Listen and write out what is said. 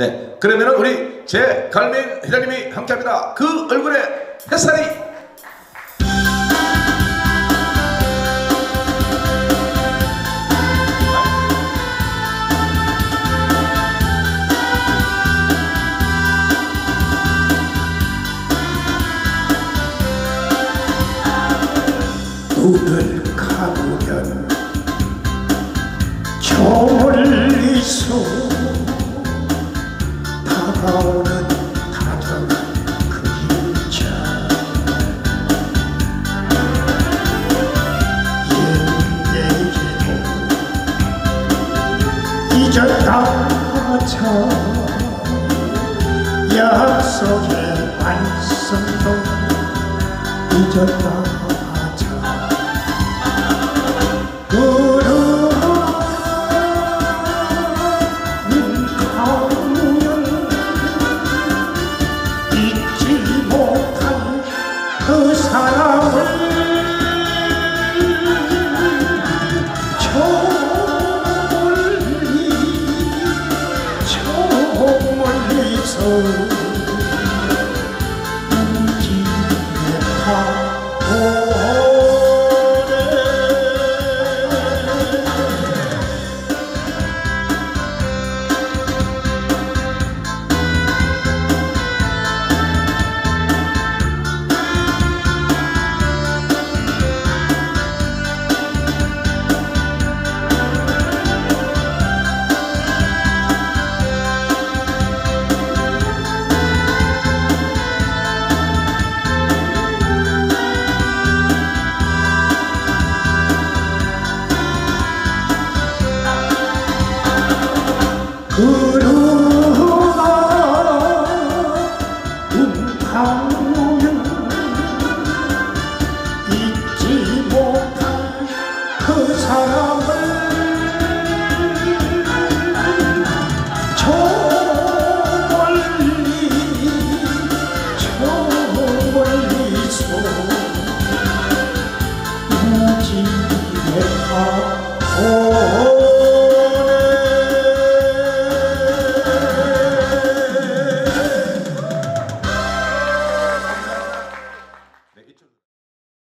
네, 그러면은 우리 제 갈민 회장님이 함께 합니다. 그 얼굴에 햇살이 눈을 저 멀리서 다가오는 다정한 그림자 옛얘기도 잊었다 저 약속의 말씀도 잊었다 그 그러나 음탕하면 잊지 못할 그 사람을 저 멀리 저 멀리서 우지에 가오